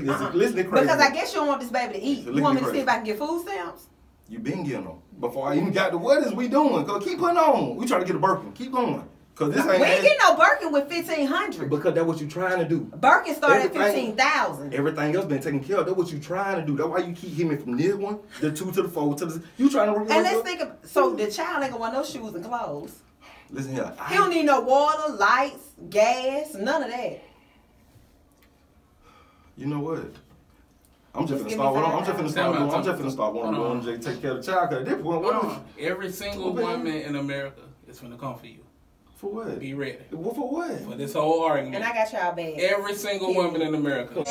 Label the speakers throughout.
Speaker 1: At this. Uh-uh. Listen to crazy.
Speaker 2: Because I guess you don't want this baby to eat. You want me to see if I can get food stamps?
Speaker 1: You been getting them before I even got to what is we doing? Cause keep putting on. We trying to get a Birkin. Keep going. Cause this ain't.
Speaker 2: We
Speaker 1: ain't.
Speaker 2: getting no Birkin with fifteen hundred.
Speaker 1: because that's what you're trying to do.
Speaker 2: Birkin started at fifteen thousand.
Speaker 1: Everything else been taken care of. That's what you trying to do. That's why you keep hitting me from this one, the two to the four to the. You trying to.
Speaker 2: And let's think of so the child ain't gonna want no shoes and clothes.
Speaker 1: Listen here.
Speaker 2: He don't need no water, lights, gas, none of that.
Speaker 1: You know what? I'm just
Speaker 2: Just
Speaker 1: gonna
Speaker 2: give me
Speaker 1: start. One, I'm just gonna
Speaker 2: dollars.
Speaker 1: start.
Speaker 3: Time
Speaker 1: Doing, I'm just gonna start one
Speaker 3: Hold
Speaker 1: one
Speaker 3: on.
Speaker 1: to take care of the child. Cause at this point,
Speaker 3: Hold
Speaker 1: what?
Speaker 3: on. Every single
Speaker 1: Okay.
Speaker 3: woman in America is gonna come for you.
Speaker 1: For what?
Speaker 3: Be ready
Speaker 1: What for what?
Speaker 3: for this whole argument.
Speaker 2: And I got y'all bad.
Speaker 3: Every single woman in America.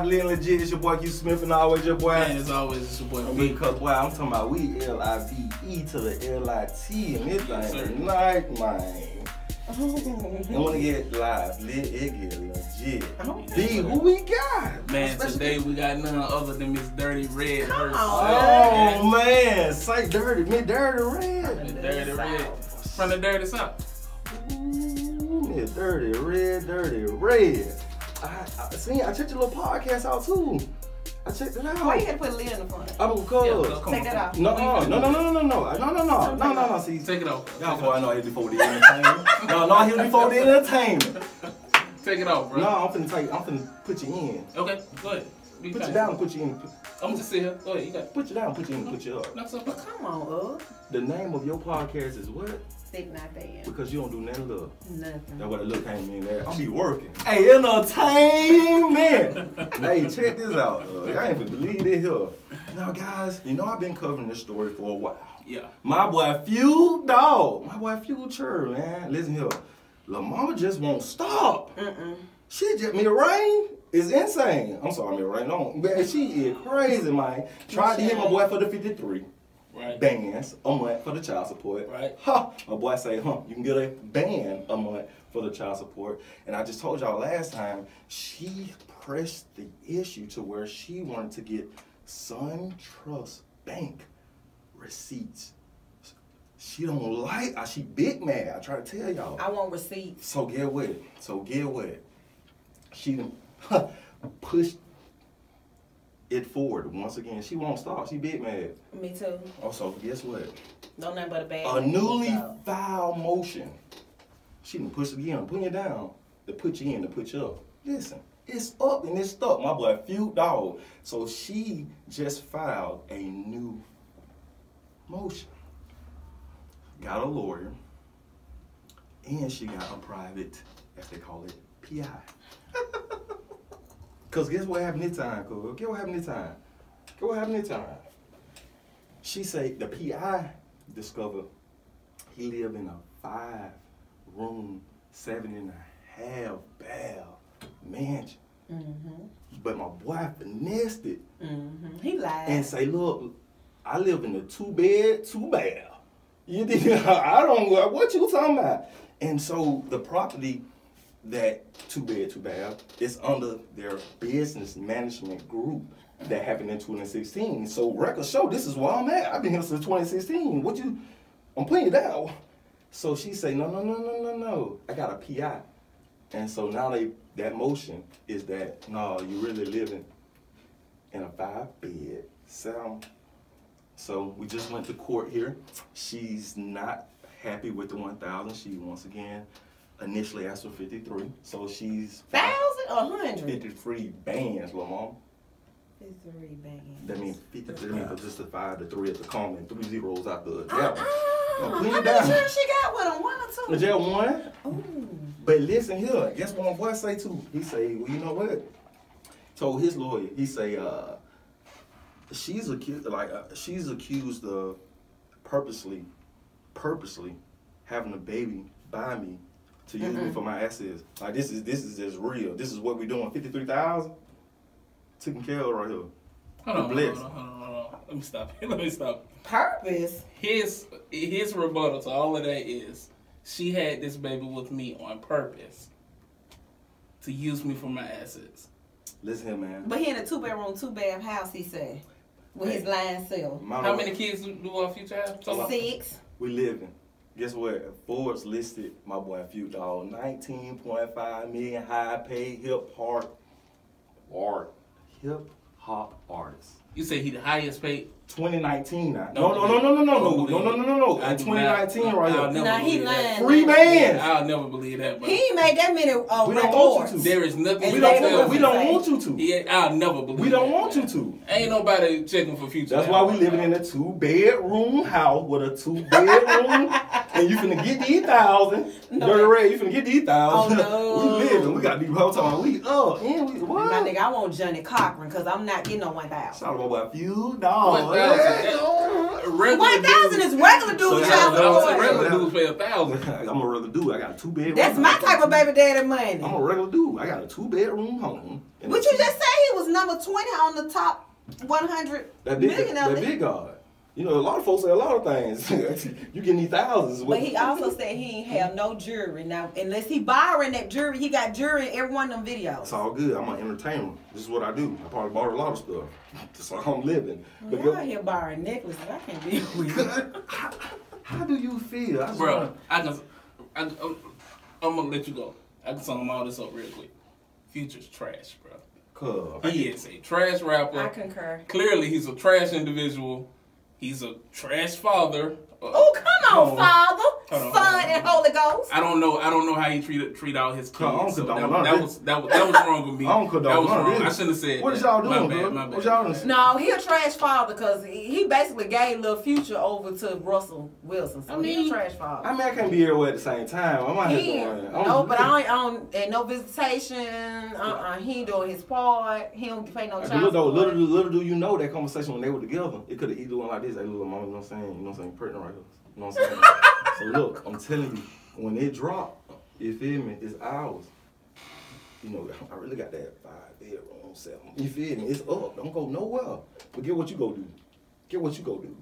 Speaker 1: Episode of Live Legit. It's your boy Q Smith and always your boy.
Speaker 3: And as always, it's your boy B.
Speaker 1: Because boy, I'm talking about we L I V E to the L I T and this
Speaker 3: Yes, sir.
Speaker 1: thing tonight, man. And when it get live, lit, it get legit.
Speaker 2: Oh,
Speaker 1: B, who we got?
Speaker 3: Man,
Speaker 1: Special
Speaker 3: today we got none other than Miss Dirty Red
Speaker 2: Come
Speaker 3: herself.
Speaker 1: Oh man, say dirty, me dirty red.
Speaker 3: Miss Dirty Red. From the Dirty South.
Speaker 1: Ooh, me dirty red, dirty red. I, I see. I checked your little podcast out too. I checked it out.
Speaker 2: Why you had to put a in the front?
Speaker 1: I'm
Speaker 3: Yeah,
Speaker 1: because.
Speaker 3: come
Speaker 2: Take
Speaker 3: on.
Speaker 2: that off.
Speaker 1: No, no, no, no, no, no, no, no, no, no, no, no, no, no. See,
Speaker 3: Take it off.
Speaker 1: y'all
Speaker 3: Take it
Speaker 1: boy, I
Speaker 3: off.
Speaker 1: know he before the entertainment. no, no, he before the entertainment.
Speaker 3: Take it off, bro.
Speaker 1: No, I'm finna take. I'm finna put you in.
Speaker 3: Okay, go ahead. Be
Speaker 1: Put you down, put you in.
Speaker 3: I'm gonna just sit here. Go ahead. You got
Speaker 1: put you down, put you in, put you up.
Speaker 3: knock something.
Speaker 2: But come on, up.
Speaker 1: The name of your podcast is what?
Speaker 2: Stick not bad.
Speaker 1: Because you don't do none nothing love.
Speaker 2: Nothing.
Speaker 1: That's what it look came in there. I'll be working. Hey, entertainment. hey, check this out. Uh, I ain't even believe it here. Now, guys, you know I've been covering this story for a while.
Speaker 3: Yeah.
Speaker 1: My boy Few Dog. My boy Future, man. Listen here. La Mama just won't stop.
Speaker 2: Mm-mm.
Speaker 1: She just me rain is insane. I'm sorry, me rain. No, man, she is crazy, man. Tried to hit my boy for the 53
Speaker 3: Right.
Speaker 1: bands a month for the child support.
Speaker 3: Right.
Speaker 1: Ha! My boy say, huh, you can get a band a month for the child support. And I just told y'all last time, she pressed the issue to where she wanted to get SunTrust Bank receipts. She don't like, uh, she big mad. I try to tell y'all.
Speaker 2: I want receipts.
Speaker 1: So get with it. So get with it. She done pushed it forward once again. She won't stop. She big mad.
Speaker 2: Me too.
Speaker 1: Also, guess what?
Speaker 2: No nothing but a bad.
Speaker 1: A newly
Speaker 2: So,
Speaker 1: filed motion. She done push it again, putting you down to put you in, to put you up. Listen, it's up and it's stuck. My boy, few dog. So she just filed a new motion. Got a lawyer, and she got a private, as they call it, PI. Cause guess what happened this time, cuz? Guess what happened this time? Guess what happened this time? She say the PI discovered he lived in a five room, seven and a half bath mansion.
Speaker 2: mhm,
Speaker 1: But my boy finessed it
Speaker 2: mhm. He lied.
Speaker 1: and say, look, I live in a two bed, two bath. You think I don't what you talking about? And so the property that two bed, two bath is under their business management group that happened in 2016. So records show this is where I'm at. I've been here since 2016. What you I'm putting you down. So she say, no, no, no, no, no, no. I got a PI. And so now they that motion is that no, you really living in a five bed cell. So we just went to court here. She's not happy with the 1,000. She once again initially asked for 53. So she's
Speaker 2: Thousand or hundred?
Speaker 1: 53 bands, little mom.
Speaker 2: 53 bands.
Speaker 1: That means 53 that means just the five, the three at the comma, and three zeros out the
Speaker 2: Uh-uh.
Speaker 1: gap.
Speaker 2: How
Speaker 1: clean it
Speaker 2: many
Speaker 1: down.
Speaker 2: children she got with him? One or two?
Speaker 1: Is that one?
Speaker 2: Ooh.
Speaker 1: But listen here, guess what my boy say too? He say, well, you know what? Told his lawyer, he say, uh, she's accused, like, uh, she's accused of purposely, purposely having a baby by me to use me mm-hmm. for my assets. Like this is this is just real. This is what we doing. Fifty three thousand, taken care of right here.
Speaker 3: Hold on, hold on,
Speaker 1: Bless.
Speaker 3: hold on, hold on. Let me stop. Let me stop.
Speaker 2: Purpose?
Speaker 3: His his rebuttal to all of that is she had this baby with me on purpose to use me for my assets.
Speaker 1: Listen here, man.
Speaker 2: But he in a two bedroom, two bath house, he said. With his line self.
Speaker 3: How many kids do, do our future have? So
Speaker 2: Six.
Speaker 1: We living. Guess what? Forbes listed my boy Few Dog, 19.5 million high paid hip hop art. Hip hop artist.
Speaker 3: you say he the highest paid?
Speaker 1: 2019 now.
Speaker 3: No,
Speaker 1: No, no, no, no, no, no,
Speaker 3: no,
Speaker 1: no, no, no, no, no. In 2019 right here.
Speaker 3: never
Speaker 2: Nah, he lying.
Speaker 1: Free bands.
Speaker 3: I'll never believe that.
Speaker 2: He ain't made that many uh,
Speaker 1: We don't want you to.
Speaker 3: There is nothing
Speaker 1: We
Speaker 3: you
Speaker 2: they
Speaker 3: can
Speaker 1: don't,
Speaker 3: tell
Speaker 1: want, we don't want you to.
Speaker 3: Yeah, I'll never believe
Speaker 1: We don't want you to.
Speaker 3: Ain't nobody checking for future.
Speaker 1: That's why we living in a two bedroom house with a two bedroom, and you finna get these thousand.
Speaker 2: No.
Speaker 1: Dirty Red, you finna get these thousand.
Speaker 2: Oh, no.
Speaker 1: we living. We got these whole time. We up. And we what?
Speaker 2: My nigga, I want Johnnie Cochran because I'm not getting no 1,000.
Speaker 1: Shout out about a few dollars.
Speaker 3: One thousand. Regular
Speaker 2: 1,000 is regular dude
Speaker 1: that's
Speaker 2: child
Speaker 1: what I was
Speaker 3: I
Speaker 1: saying,
Speaker 3: was
Speaker 2: support.
Speaker 3: regular dudes pay a thousand.
Speaker 1: I'm a regular dude. I got a two bedroom.
Speaker 2: That's my type of baby daddy money.
Speaker 1: I'm a regular dude. I got a two bedroom home.
Speaker 2: But you just say he was number 20 on the top 100
Speaker 1: that big,
Speaker 2: millionaire
Speaker 1: that
Speaker 2: list.
Speaker 1: big God. You know, a lot of folks say a lot of things. you getting these thousands.
Speaker 2: But he also said he ain't have no jury. Now, unless he borrowing that jury, he got jury in every one of them videos.
Speaker 1: It's all good. I'm an entertainer. This is what I do. I probably bought a lot of stuff. That's how I'm living. But
Speaker 2: Y'all
Speaker 1: go-
Speaker 2: here borrowing necklaces. I can't deal with you.
Speaker 1: how, how do you feel? I
Speaker 3: Bro,
Speaker 1: wanna-
Speaker 3: I can. I, I'm, I'm gonna let you go. I can sum all this up real quick. Future's trash, bro.
Speaker 1: Cuz.
Speaker 3: He is a trash rapper.
Speaker 2: I concur.
Speaker 3: Clearly, he's a trash individual. He's a trash father. Uh,
Speaker 2: Oh, come on, Father,
Speaker 3: Hold on,
Speaker 2: Son,
Speaker 3: on,
Speaker 2: and Holy Ghost.
Speaker 3: I don't know. I don't know how he treat treat out his kids. So that, that was that was that was wrong with me.
Speaker 1: I don't condone
Speaker 3: that was wrong.
Speaker 1: this.
Speaker 3: I shouldn't have said.
Speaker 1: What is y'all
Speaker 3: My
Speaker 1: doing,
Speaker 3: bad,
Speaker 1: bro?
Speaker 3: my bad.
Speaker 1: What y'all done-
Speaker 2: No, he a trash father because he basically gave little future over to Russell Wilson. So
Speaker 3: I
Speaker 2: he
Speaker 3: mean-
Speaker 2: a trash father.
Speaker 1: I mean, I can't be everywhere at the same time. I'm out
Speaker 2: He
Speaker 1: here
Speaker 2: ain't-
Speaker 1: going.
Speaker 2: no, but I ain't on and no visitation. Uh, uh he ain't doing his part. He don't pay no
Speaker 1: Like,
Speaker 2: child
Speaker 1: little, though,
Speaker 2: support.
Speaker 1: little, do- little do you know that conversation when they were together, it could have either went like this. Hey, little mama, you know what I'm saying? You know what I'm saying? Pregnant right here. You know what I'm saying? so look, I'm telling you, when it drop, you feel me? It's ours. You know, I really got that five bedroom, seven. You feel me? It's up. Don't go nowhere. But get what you go do. Get what you go do.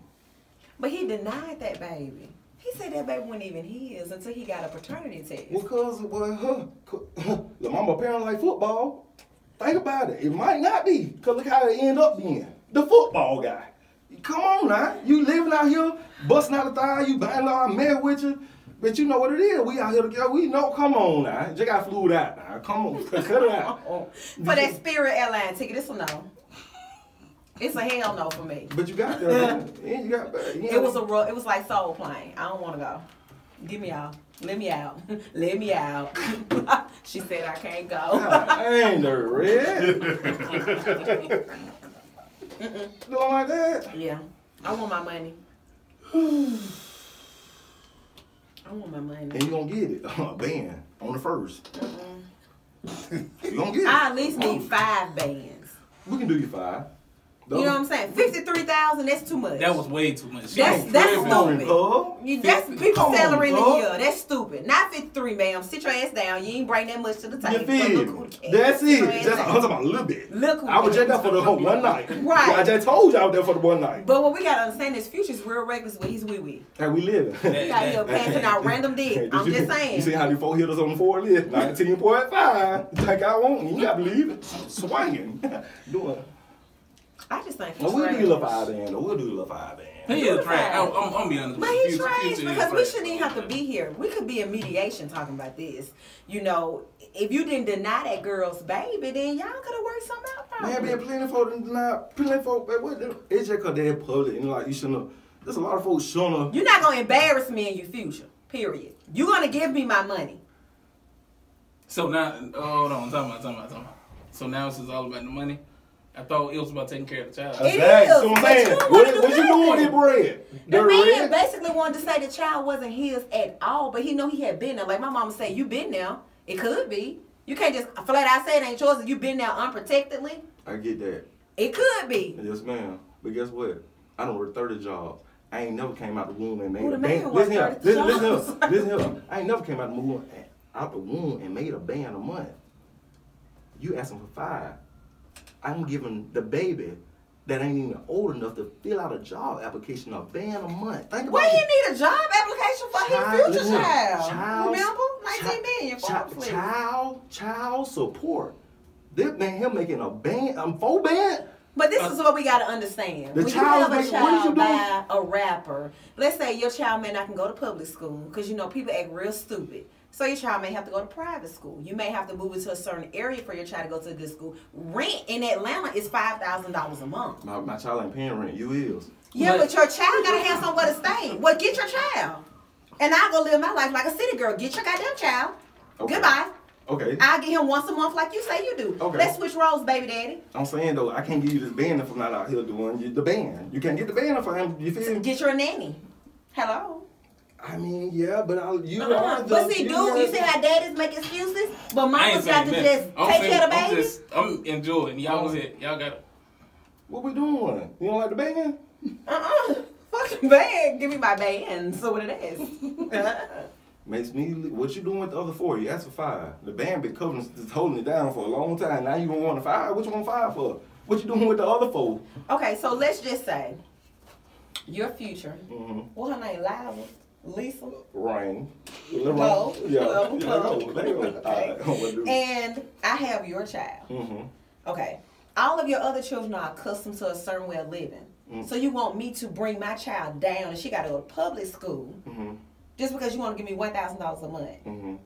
Speaker 2: But he denied that baby. He said that baby wasn't even his until he got a paternity test.
Speaker 1: Well, cause well, huh, the mama parent like football. Think about it. It might not be. Cause look how it end up being. The football guy. Come on now. You living out here, busting out the thigh, you buying all mad with you. But you know what it is. We out here together. We know. Come on now. Just got flued out now. Come on. Cut it out.
Speaker 2: For that Spirit Airline ticket, it's a no. It's a hell no for me.
Speaker 1: But you got there. yeah, you got you
Speaker 2: It was a ru- it was like soul plane. I don't want to go. Get me out. Let me out. Let me out. she said I can't go.
Speaker 1: I ain't the red. Doing like that.
Speaker 2: yeah, I want my money. I want my money.
Speaker 1: And you gonna get it. Oh, Band on the first. you gonna get it.
Speaker 2: I at least need five bands.
Speaker 1: We can do you five.
Speaker 2: You know what I'm saying? Fifty-three thousand. That's too much.
Speaker 3: That was way too much.
Speaker 2: That's-
Speaker 3: She-
Speaker 2: that's
Speaker 1: Come on,
Speaker 2: stupid.
Speaker 1: cuz.
Speaker 2: You, that's people's
Speaker 1: Come
Speaker 2: salary in a
Speaker 1: cuz.
Speaker 2: year. That's stupid. Not 53, ma'am. Sit your ass down. You ain't bring that much to the table.
Speaker 1: feel
Speaker 2: Look who
Speaker 1: me?
Speaker 2: cares.
Speaker 1: That's it. That's, I'm talking about a little bit.
Speaker 2: Look
Speaker 1: I was just
Speaker 2: cares.
Speaker 1: there for the whole one night.
Speaker 2: Right.
Speaker 1: I just told you I was there for the one night.
Speaker 2: But what we gotta understand is Future's real reckless with his wee wee.
Speaker 1: Hey, we live.
Speaker 2: He out here passing out random dick. I'm
Speaker 1: you-
Speaker 2: just
Speaker 1: You see how the four hitters on the four list? 19.5. You think I won't? You gotta believe it. Swinging. Doing.
Speaker 2: I just think he's
Speaker 1: Well, we'll do
Speaker 2: trash.
Speaker 1: your little five band. though. We'll do your little five band.
Speaker 3: He is trash. I'm, I'm, I'm gonna be honest
Speaker 2: But
Speaker 3: with you.
Speaker 2: he's
Speaker 3: Future-
Speaker 2: trash
Speaker 3: Future
Speaker 2: because we shouldn't even have to be here. We could be in mediation talking about this. You know, if you didn't deny that girl's baby, then y'all could have worked something out.
Speaker 1: Man,
Speaker 2: probably.
Speaker 1: been plenty folk not plenty folk. But what? the- It's just cause they're public and like you shouldn't. have There's a lot of folks shouldn't. have-
Speaker 2: You're not gonna embarrass me in your future. Period. You're gonna give me my money.
Speaker 3: So now, oh, hold on, talking about, talking about, talking about. So now this is all about the money. I thought it was about taking care of the child.
Speaker 2: It
Speaker 1: Exactly.
Speaker 2: is,
Speaker 1: So I'm saying,
Speaker 2: you don't
Speaker 1: what,
Speaker 2: do
Speaker 1: what you doing with
Speaker 2: nothing.
Speaker 1: bread?
Speaker 2: The
Speaker 1: Dirty
Speaker 2: man
Speaker 1: red?
Speaker 2: basically wanted to say the child wasn't his at all, but he know he had been there. Like my mama said, you been there. It could be. You can't just flat out say it ain't yours. You been there unprotectedly.
Speaker 1: I get that.
Speaker 2: It could be.
Speaker 1: Yes, ma'am. But guess what? I don't work 30 jobs. I ain't never came out the womb and made
Speaker 2: Who
Speaker 1: a
Speaker 2: the
Speaker 1: band.
Speaker 2: work
Speaker 1: Listen here.
Speaker 2: 30
Speaker 1: Listen, listen here. Listen here. I ain't never came out the womb and, out the womb and made a band a month. You asking for five. I'm giving the baby that ain't even old enough to fill out a job application a band a month. Think about
Speaker 2: Why he need a job application for
Speaker 1: Child-
Speaker 2: his future
Speaker 1: listen
Speaker 2: child?
Speaker 1: Child-
Speaker 2: Remember? 19
Speaker 1: chi-
Speaker 2: million.
Speaker 1: chi-
Speaker 2: Forbes
Speaker 1: child, child support. This man, him making a band, um, full band.
Speaker 2: But this is what we gotta understand.
Speaker 1: The
Speaker 2: when you
Speaker 1: child
Speaker 2: have a
Speaker 1: you
Speaker 2: child by a rapper, let's say your child may not can go to public school because you know people act real stupid. So your child may have to go to private school. You may have to move into a certain area for your child to go to a good school. Rent in Atlanta is five thousand dollars a month.
Speaker 1: My, my child ain't paying rent. You is.
Speaker 2: Yeah,
Speaker 3: But-
Speaker 2: but your child gotta have somewhere to stay. Well, get your child. And I go live my life like a city girl. Get your goddamn child.
Speaker 1: Okay.
Speaker 2: Goodbye.
Speaker 1: Okay.
Speaker 2: I'll get him once a month like you say you do.
Speaker 1: Okay.
Speaker 2: Let's switch roles, baby daddy.
Speaker 1: I'm saying though, I can't give you this band if I'm not out here doing the band. You can't get the band if I'm. You feel me?
Speaker 2: Get your nanny. Hello.
Speaker 1: I mean, yeah, but I, you
Speaker 2: Uh-uh.
Speaker 1: are the.
Speaker 2: But see, dude, you
Speaker 1: are-
Speaker 2: see how daddies make excuses, but
Speaker 3: I ain't
Speaker 2: mama's got to
Speaker 3: that.
Speaker 2: just
Speaker 3: I'm
Speaker 2: take
Speaker 3: saying,
Speaker 2: care of the
Speaker 3: I'm
Speaker 2: baby.
Speaker 3: just, I'm enjoying. Y'all go ahead. Y'all got it.
Speaker 1: What we doing? You don't like the band?
Speaker 2: Uh-uh. Fucking band. Give me my band. So what it is.
Speaker 1: Makes me. What you doing with the other four? You asked for five. The band been covering, just holding it down for a long time. Now you gonna want a five? What you want five for? What you doing with the other four?
Speaker 2: okay, so let's just say your future.
Speaker 1: Mm-hmm.
Speaker 2: What her name? Lila? Lisa? Reign.
Speaker 1: Yeah.
Speaker 2: Go.
Speaker 1: Yeah.
Speaker 2: Go.
Speaker 1: Go. There you go.
Speaker 2: Okay.
Speaker 1: All right. What do?
Speaker 2: And I have your child.
Speaker 1: Mm-hmm.
Speaker 2: Okay. All of your other children are accustomed to a certain way of living.
Speaker 1: Mm.
Speaker 2: So you want me to bring my child down and she got to go to public school
Speaker 1: Mm-hmm.
Speaker 2: just because you want to give me $1,000 a month.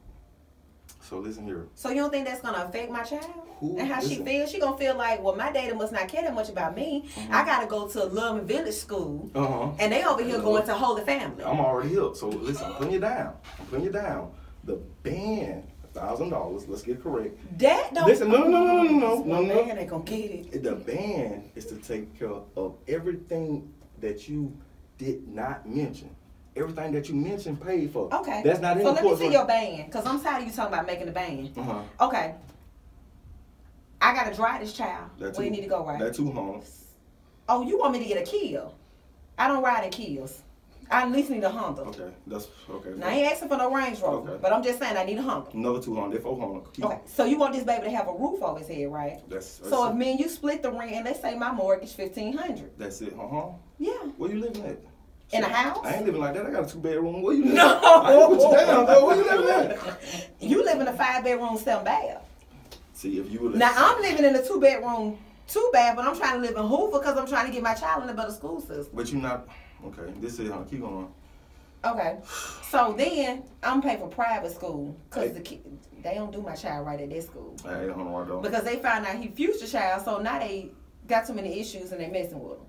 Speaker 1: So listen here.
Speaker 2: So you don't think that's gonna affect my child
Speaker 1: Who-
Speaker 2: and how she feels? She gonna feel like, well, my daddy must not care that much about me.
Speaker 1: Mm-hmm.
Speaker 2: I gotta go to Love and Village School,
Speaker 1: Uh huh.
Speaker 2: and they over here going to Holy Family.
Speaker 1: I'm already here. So listen, I'm putting you down. I'm putting you down. The band, thousand dollars. Let's get correct.
Speaker 2: That don't.
Speaker 1: Listen, no, no, no, no, no, no, no, no.
Speaker 2: man ain't gonna get it.
Speaker 1: The band is to take care of everything that you did not mention. Everything that you mentioned paid for.
Speaker 2: Okay.
Speaker 1: That's not in
Speaker 2: So let me see your band, cause I'm tired of you talking about making a band.
Speaker 1: Uh-huh.
Speaker 2: Okay. I gotta drive this child.
Speaker 1: That's
Speaker 2: Where you need to go, right?
Speaker 1: That two homes.
Speaker 2: Oh, you want me to get a kill? I don't ride in kills. I at least need a Honda.
Speaker 1: Okay, that's okay.
Speaker 2: Now I ain't asking for no Range Rover,
Speaker 1: Okay.
Speaker 2: but I'm just saying I need a Honda.
Speaker 1: Another two hundred. Four. Keep-
Speaker 2: Okay, so you want this baby to have a roof over his head, right?
Speaker 1: That's, that's
Speaker 2: So
Speaker 1: it.
Speaker 2: if me and you split the rent, and let's say my mortgage fifteen hundred,
Speaker 1: That's it. Uh huh.
Speaker 2: yeah,
Speaker 1: Where you living at?
Speaker 2: In a house.
Speaker 1: I ain't living like that. I got a two bedroom. Where you living?
Speaker 2: No.
Speaker 1: I put you down though. Where you living at?
Speaker 2: You live in a five bedroom, seven bath.
Speaker 1: See if you.
Speaker 2: Now I'm living in a two bedroom, two bath, but I'm trying to live in Hoover because I'm trying to get my child in a better school system.
Speaker 1: But you not. Okay. This is huh. Keep going.
Speaker 2: Okay, so then I'm paying for private school because
Speaker 1: Hey.
Speaker 2: the kid, they don't do my child right at their school
Speaker 1: Hey, hold on, right though.
Speaker 2: because they found out he future child, so now they got too many issues and they messing with him.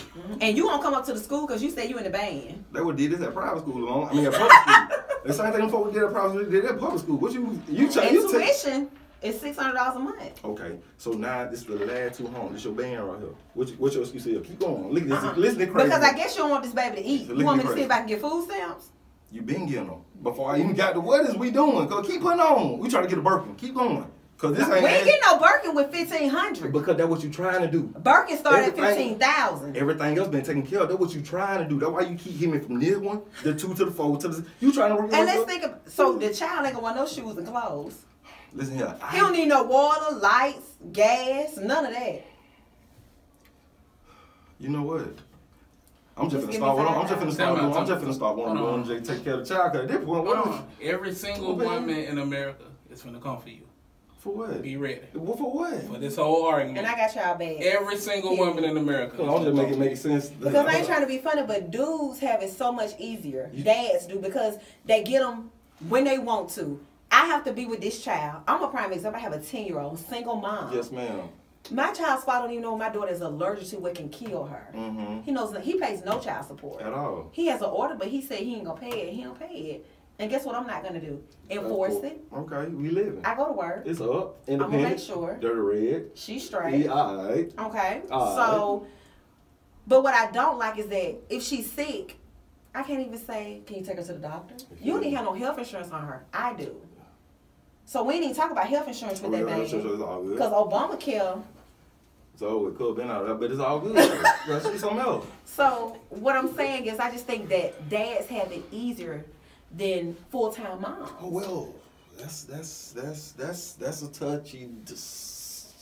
Speaker 2: Mm-hmm. And you won't come up to the school because you say you in the band.
Speaker 1: They would did this at private school alone. I mean at public school. the same thing them folks did at private school. They did at public school. What you you tell
Speaker 2: And
Speaker 1: you
Speaker 2: tuition is six hundred dollars a month.
Speaker 1: Okay, so now this is the last two homes. This your band right here. What you, what's your excuse here? Keep going. Look at this.
Speaker 2: Uh-uh.
Speaker 1: Listen to crazy.
Speaker 2: Because I guess you don't want this baby to eat. You want me to see if I can get food stamps?
Speaker 1: You been getting them before I even got to what is we doing? Cause keep putting on. We trying to get a Birkin. Keep going. Cause this
Speaker 2: We
Speaker 1: ain't.
Speaker 2: ain't getting no Birkin with fifteen hundred.
Speaker 1: because that's what you trying to do.
Speaker 2: Birkin started at fifteen thousand.
Speaker 1: Everything else been taken care of. That's what you trying to do. That's why you keep hitting me from this one, the two to the four to the. You trying to work.
Speaker 2: And let's think of so the child ain't gonna want no shoes and clothes.
Speaker 1: Listen here. I,
Speaker 2: He don't need no water, lights, gas, none of that.
Speaker 1: You know what? I'm just
Speaker 2: Just
Speaker 1: gonna
Speaker 2: give
Speaker 1: start.
Speaker 2: me
Speaker 1: One, I'm just gonna
Speaker 2: dollars.
Speaker 1: start. One, I'm just gonna start one
Speaker 3: Hold
Speaker 1: going
Speaker 3: on.
Speaker 1: take care of the child. Cause at this point, what
Speaker 3: Hold
Speaker 1: is
Speaker 3: on. Every single
Speaker 1: Okay.
Speaker 3: woman in America is gonna come for you.
Speaker 1: For what?
Speaker 3: Be ready
Speaker 1: What for what?
Speaker 3: for this whole argument.
Speaker 2: And I got y'all bad.
Speaker 3: Every single woman in America.
Speaker 1: Cause I'm just making it make sense.
Speaker 2: Because I ain't trying to be funny, but dudes have it so much easier. Dads do because they get them when they want to. I have to be with this child. I'm a prime example. I have a 10 year old single mom.
Speaker 1: Yes, ma'am.
Speaker 2: My child's father don't even know my daughter is allergic to what can kill her.
Speaker 1: Mm-hmm.
Speaker 2: He knows that he pays no child support.
Speaker 1: At all.
Speaker 2: He has an order, but he said he ain't gonna pay it. He don't pay it. And guess what I'm not gonna do? Enforce it.
Speaker 1: Okay, we living.
Speaker 2: I go to work.
Speaker 1: It's up.
Speaker 2: I'ma make sure.
Speaker 1: Dirty red.
Speaker 2: She's straight.
Speaker 1: Yeah, alright.
Speaker 2: Okay.
Speaker 1: Alright.
Speaker 2: So, but what I don't like is that if she's sick, I can't even say, "Can you take her to the doctor?" You don't even have no health insurance on her. I do. So we didn't even talk about health insurance with that
Speaker 1: Okay,
Speaker 2: baby
Speaker 1: so- so it's all good.
Speaker 2: because Obamacare.
Speaker 1: So it could have been out of that, but it's all good. See something else.
Speaker 2: So what I'm saying is, I just think that dads have it easier than full time moms.
Speaker 1: Oh well, that's that's that's that's that's a touchy.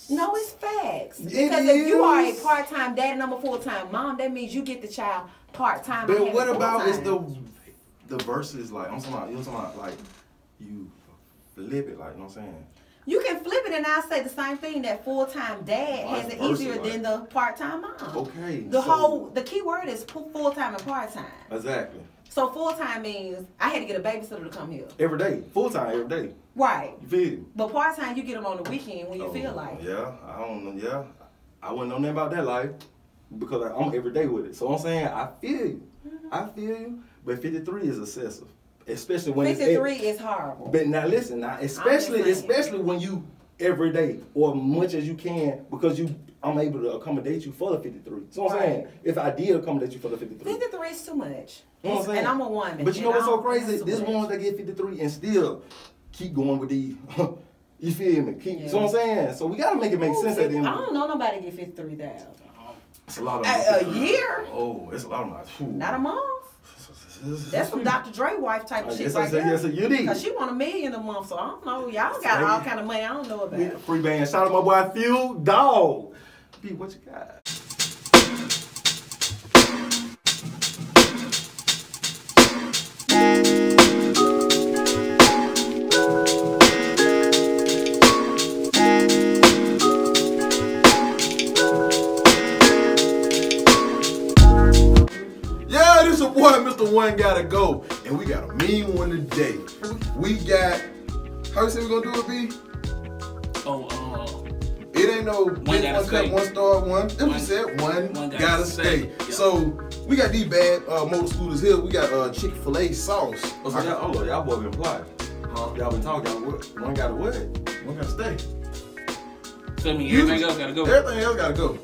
Speaker 2: No, it's facts.
Speaker 1: It
Speaker 2: Because if you are a part time dad and I'm a full time mom, that means you get the child part time.
Speaker 1: But what about is the the verses like I'm talking about? You know talking about like you flip it like you know what I'm saying?
Speaker 2: You can flip it, and I'll say the same thing that full time dad
Speaker 1: Vice
Speaker 2: has it
Speaker 1: versa,
Speaker 2: easier
Speaker 1: like-
Speaker 2: than the part time mom.
Speaker 1: Okay.
Speaker 2: The
Speaker 1: so-
Speaker 2: whole the key word is full time and part time.
Speaker 1: exactly
Speaker 2: So full time means I had to get a babysitter to come here.
Speaker 1: every day, full time every day.
Speaker 2: Right.
Speaker 1: You feel? me?
Speaker 2: But part time you get them on the weekend when you
Speaker 1: Oh,
Speaker 2: feel like.
Speaker 1: Yeah, I don't know. Yeah, I wouldn't know nothing about that life because like, I'm every day with it. So I'm saying I feel you.
Speaker 2: Mm-hmm.
Speaker 1: I feel you. But 53 is excessive, especially when
Speaker 2: Fifty
Speaker 1: it's.
Speaker 2: three is horrible.
Speaker 1: But now listen, now especially especially when you every day or much as you can because you I'm able to accommodate you for the 53. So I'm saying if I did accommodate you for the 53.
Speaker 2: Fifty three is too much.
Speaker 1: You know what I'm saying?
Speaker 2: and I'm a woman.
Speaker 1: But you know what's so crazy?
Speaker 2: that's
Speaker 1: This
Speaker 2: much.
Speaker 1: ones that get 53 and still keep going with the you feel me? Keep
Speaker 2: Yeah.
Speaker 1: so I'm saying. So we gotta make it make
Speaker 2: Ooh,
Speaker 1: sense at the end
Speaker 2: I don't know nobody get fifty three thousand.
Speaker 1: It's a lot of
Speaker 2: A, a year,
Speaker 1: Oh, it's a lot of money.
Speaker 2: Not a month. That's some Dr. Dre wife type of shit
Speaker 1: guess I
Speaker 2: right
Speaker 1: said
Speaker 2: there.
Speaker 1: yes, you did.
Speaker 2: Cause she want a million a month, so I don't know. Y'all got all kind of money I don't know about.
Speaker 1: Free band. Shout out my boy Phil Dog. B, what you got?
Speaker 4: One Gotta Go. And we got a mean one today. We got, how you say we gonna do it, B?
Speaker 3: Oh, uh,
Speaker 4: It ain't no
Speaker 3: One
Speaker 4: one,
Speaker 3: gotta
Speaker 4: one
Speaker 3: stay.
Speaker 4: cup, one star, one. Then we
Speaker 3: One-
Speaker 4: said one,
Speaker 3: one
Speaker 4: gotta,
Speaker 3: gotta
Speaker 4: stay.
Speaker 3: stay. Yep.
Speaker 4: So we got these bad uh, motor scooters here. We got uh, Chick Fil A sauce.
Speaker 1: Oh, so y'all, hold on, y'all boy been fly.
Speaker 4: Huh?
Speaker 1: Y'all been talking. Y'all what? One gotta what?
Speaker 4: One gotta stay.
Speaker 3: so I mean,
Speaker 4: You-
Speaker 3: everything else gotta go.
Speaker 4: Everything else gotta go.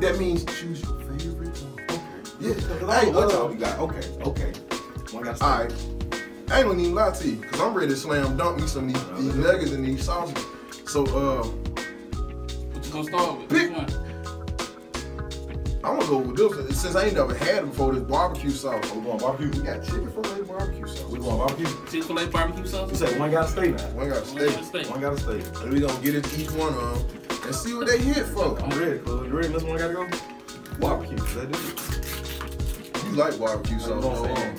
Speaker 4: That means choose Yeah. Hey,
Speaker 1: ain't what
Speaker 4: uh,
Speaker 1: y'all we got. Okay. Okay.
Speaker 4: All right. I ain't gonna even lie to you, cause I'm ready to slam dunk me some of these, these nuggets and these sausages. So uh,
Speaker 3: What you gonna start with?
Speaker 4: Pick-
Speaker 3: one?
Speaker 4: I'm gonna go with this since I ain't never had it before. This barbecue sauce.
Speaker 1: We going barbecue.
Speaker 4: We got chicken filet barbecue sauce.
Speaker 1: We going barbecue.
Speaker 3: Chick Fil A barbecue
Speaker 1: You say one got to stay now.
Speaker 4: One got
Speaker 3: One gotta stay.
Speaker 1: One got to stay.
Speaker 4: And we gonna get it each one of them and see what they hit for.
Speaker 1: I'm ready. Cuz. You ready? This one got to go. Barbecue. Let's do it.
Speaker 4: You like barbecue
Speaker 1: So,
Speaker 4: sauce?
Speaker 1: um,
Speaker 4: man.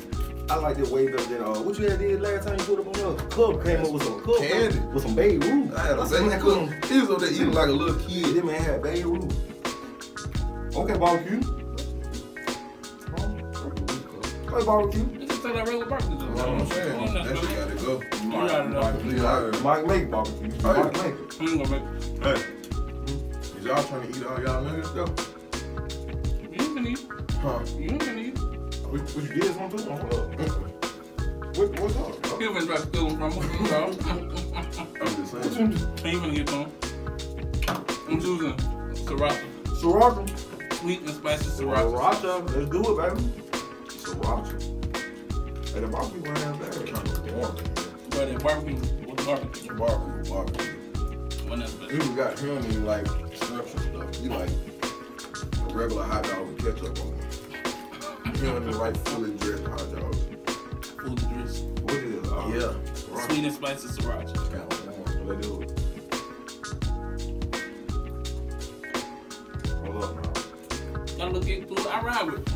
Speaker 1: I like the way that, that uh, what you had did last time you put up on your Cub came up with some Cub
Speaker 4: Candy.
Speaker 1: with some Babe Ruth.
Speaker 4: I had a
Speaker 1: I said, man,
Speaker 4: baby. He was over there eating like a little kid.
Speaker 1: this man had Babe Ruth. Okay, barbecue. Okay, barbecue.
Speaker 3: You just take that regular barbecue sauce.
Speaker 4: You know what I'm saying?
Speaker 3: I'm not
Speaker 4: That shit gotta go.
Speaker 3: You gotta know.
Speaker 1: Mike, Mike make barbecue.
Speaker 4: Oh.
Speaker 1: Mike make it.
Speaker 3: I'm gonna make.
Speaker 4: Hey, is y'all trying to eat all y'all nuggets though?
Speaker 3: You can eat.
Speaker 4: Huh?
Speaker 3: You can eat.
Speaker 1: What, what you get one too? What, what's up?
Speaker 3: He been trying to steal them from. So.
Speaker 4: I'm just
Speaker 1: What
Speaker 4: saying.
Speaker 1: you
Speaker 3: Ain't gonna get to him. I'm choosing Sriracha.
Speaker 1: Sriracha.
Speaker 3: Sweet and spicy Sriracha.
Speaker 1: Sriracha. Let's do it, baby. Sriracha. Hey, the barbecue went down there.
Speaker 4: Kind of warm.
Speaker 3: But that barbecue with barbecue.
Speaker 4: Barbecue, barbecue.
Speaker 3: When that's better.
Speaker 4: even got him in like and stuff. He like a regular hot dog with ketchup on it. He don't even like fully dressed hot dogs.
Speaker 3: Food grease.
Speaker 1: What is it? Uh,
Speaker 4: Yeah.
Speaker 3: Sweet and spicy Sriracha.
Speaker 4: Kind of warm.
Speaker 1: Let's do it. Hold up now.
Speaker 3: Gotta look at food. I ride with it.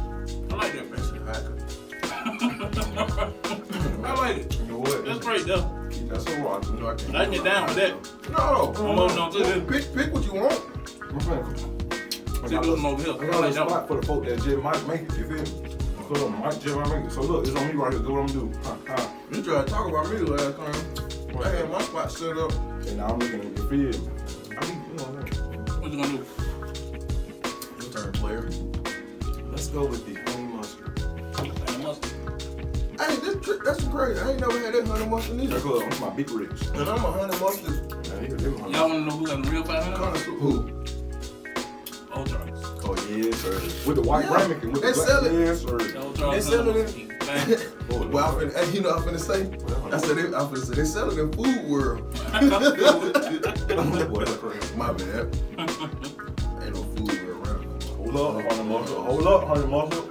Speaker 3: I like that
Speaker 4: That's a hacker.
Speaker 3: I like it.
Speaker 1: You know what?
Speaker 3: That's great though.
Speaker 1: That's Sriracha.
Speaker 4: You know I can't.
Speaker 3: I can get down with that.
Speaker 4: No.
Speaker 3: I'm holding on to this.
Speaker 4: Pick, pick what you want.
Speaker 1: I'm saying. I
Speaker 3: See
Speaker 1: got
Speaker 3: those
Speaker 1: a-
Speaker 3: over here.
Speaker 1: I
Speaker 3: I
Speaker 1: got a
Speaker 3: like
Speaker 1: spot for the folk that Jim might make it. You feel me? So Mike Jim might make it. So look, it's on me right here. Do what I'm gonna do. Ha, ha.
Speaker 4: You tried to talk about me last time. I had my spot set up.
Speaker 1: And now I'm looking at your feel. I mean, you know what I'm?
Speaker 3: What you gonna do?
Speaker 4: Your turn, player.
Speaker 1: Let's go with the honey mustard.
Speaker 3: And mustard.
Speaker 4: Hey, this tri- that's crazy. I ain't never had that honey mustard
Speaker 1: That's
Speaker 4: either.
Speaker 1: good. I'm my big rich.
Speaker 4: And I'm a honey mustard
Speaker 1: Man, he could live on
Speaker 3: Y'all wanna know who got the real 500?
Speaker 4: connoisseur. Who?
Speaker 3: Old Charles.
Speaker 1: Yes, sir. With the white
Speaker 4: Yeah.
Speaker 1: ramekin, with
Speaker 4: They
Speaker 1: the black-
Speaker 4: sell it.
Speaker 1: Yes, sir.
Speaker 3: Old Charles.
Speaker 4: They sell it
Speaker 3: in.
Speaker 4: Well, I'm finna, hey, you know what I'm finna say? I said they, I'm finna say they sell it in food world.
Speaker 1: Boy, that's crazy.
Speaker 4: My bad. Ain't no food world around. no more.
Speaker 1: Hold up, honey mustard. Hold up, honey mustard.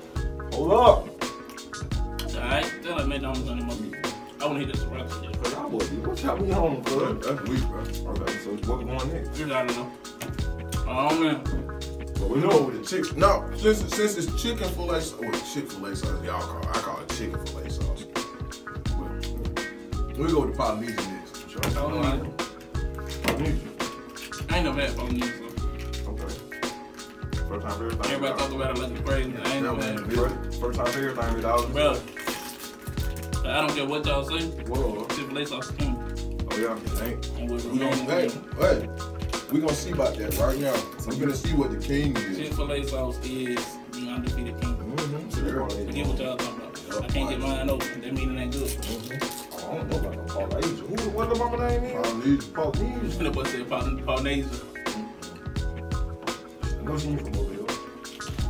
Speaker 1: Hold up.
Speaker 3: Alright, tell that man I'm gonna I wanna hit this right here.
Speaker 1: Cause I was, what y'all be on, cuz?
Speaker 4: That- That's weak, bro.
Speaker 1: Okay, so what we going next?
Speaker 3: You gotta know. Oh man.
Speaker 1: We know
Speaker 4: with the chicken. No, since since it's chicken fillet, well, Chick Fil A sauce, y'all call. it. I call it chicken fillet sauce. Well, we go with the Polynesian next.
Speaker 1: Oh, sure.
Speaker 3: Polynesian.
Speaker 1: Polynesian.
Speaker 3: I ain't never had Polynesian.
Speaker 1: Okay. First time for everything.
Speaker 3: Everybody talk about it like it's crazy. I ain't never had it.
Speaker 1: First, first time everything.
Speaker 3: Bro. I don't care what y'all say.
Speaker 1: Whoa.
Speaker 3: Chick-fil-A sauce king.
Speaker 1: Oh yeah.
Speaker 4: Ain't.
Speaker 3: And with
Speaker 4: We gonna, hey, hey, we gonna see about that right now. We're gonna see what the king is.
Speaker 3: Chick-fil-A sauce is the undefeated king.
Speaker 4: Mm-hmm.
Speaker 3: Forget what y'all talking about. I can't get mine open. That mean it ain't good.
Speaker 1: Oh, I don't know about no Polynesian. Who? What the mama name is?
Speaker 4: Polynesian.
Speaker 1: Polynesian.
Speaker 3: The boy said Poly- Polynesian.
Speaker 1: I know she ain't from over here.